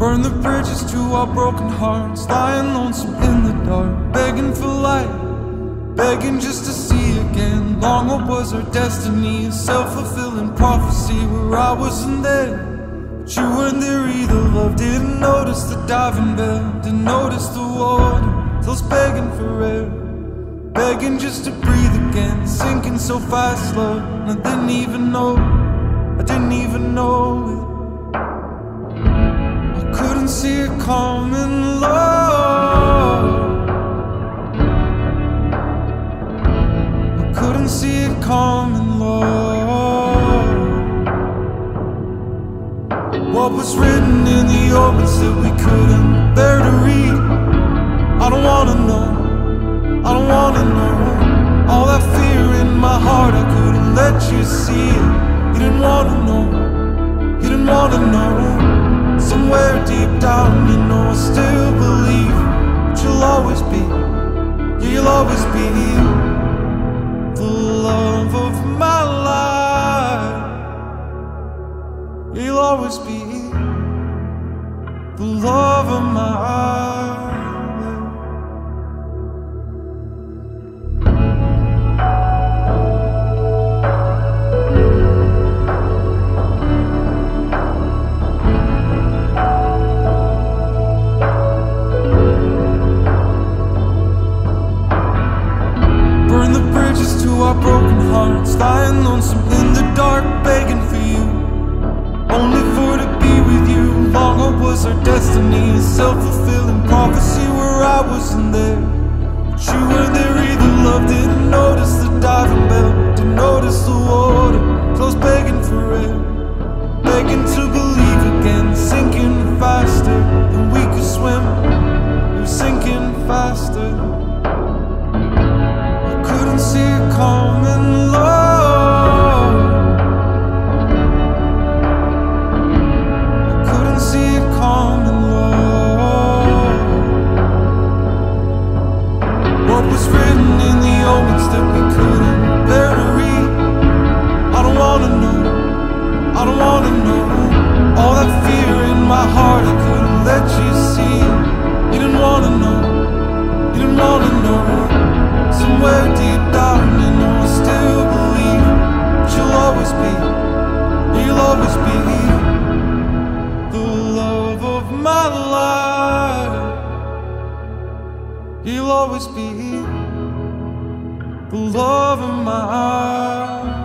Burn the bridges to our broken hearts, lying lonesome in the dark, begging for light, begging just to see again. Long what was our destiny, a self-fulfilling prophecy where I wasn't there, but you weren't there either. Love didn't notice the diving bell, didn't notice the water, till it's begging for air, begging just to breathe again, sinking so fast, love, I didn't even know, I didn't even know couldn't see it coming, love. What was written in the omens that we couldn't bear to read? I don't wanna know, I don't wanna know. All that fear in my heart, I couldn't let you see it. You didn't wanna know, you didn't wanna know. Somewhere deep down, you know I still believe that you'll always be, yeah, you'll always be love of my life. You'll always be the love of my destiny, a self-fulfilling prophecy where I wasn't there. But you were there either. Love didn't notice omens that we couldn't bear to read? I don't wanna know, I don't wanna know. All that fear in my heart, I couldn't let you see. You didn't wanna know, you didn't wanna know. Somewhere deep down, you know I still believe that you'll always be, you'll always be the love of my life. You'll always be love of my life.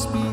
You'll be